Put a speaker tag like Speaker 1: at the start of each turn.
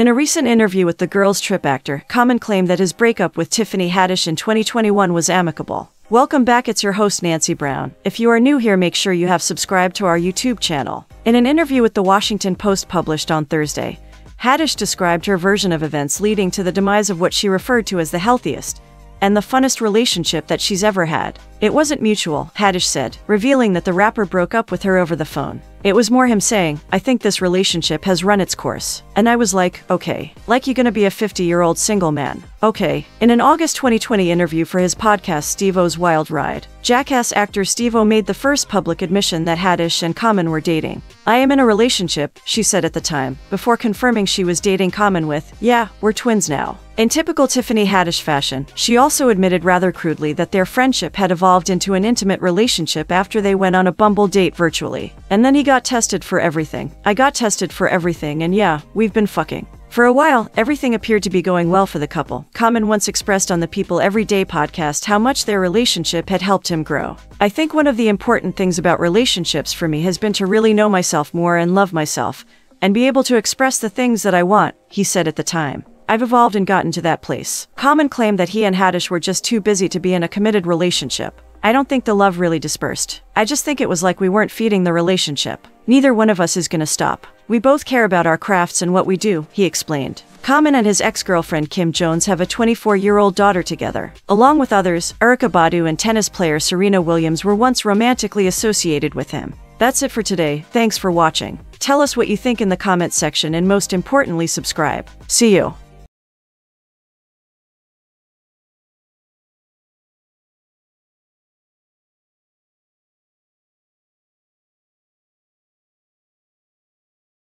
Speaker 1: In a recent interview with the Girls Trip actor, Common claimed that his breakup with Tiffany Haddish in 2021 was amicable. Welcome back, it's your host Nancy Brown. If you are new here, make sure you have subscribed to our YouTube channel. In an interview with the Washington Post published on Thursday, Haddish described her version of events leading to the demise of what she referred to as the healthiest and the funnest relationship that she's ever had. It wasn't mutual, Haddish said, revealing that the rapper broke up with her over the phone. It was more him saying, I think this relationship has run its course. And I was like, okay. Like you gonna be a 50 year old single man. Okay. In an August 2020 interview for his podcast Steve-O's Wild Ride, Jackass actor Steve-O made the first public admission that Haddish and Common were dating. I am in a relationship, she said at the time, before confirming she was dating Common with, yeah, we're twins now. In typical Tiffany Haddish fashion, she also admitted rather crudely that their friendship had evolved into an intimate relationship after they went on a Bumble date virtually. And then he got tested for everything. I got tested for everything, and yeah, we've been fucking. For a while, everything appeared to be going well for the couple. Common once expressed on the People Everyday podcast how much their relationship had helped him grow. I think one of the important things about relationships for me has been to really know myself more and love myself, and be able to express the things that I want, he said at the time. I've evolved and gotten to that place. Common claimed that he and Haddish were just too busy to be in a committed relationship. I don't think the love really dispersed. I just think it was like we weren't feeding the relationship. Neither one of us is gonna stop. We both care about our crafts and what we do, he explained. Common and his ex-girlfriend Kim Jones have a 24-year-old daughter together. Along with others, Erykah Badu and tennis player Serena Williams were once romantically associated with him. That's it for today. Thanks for watching. Tell us what you think in the comments section and most importantly subscribe. See you.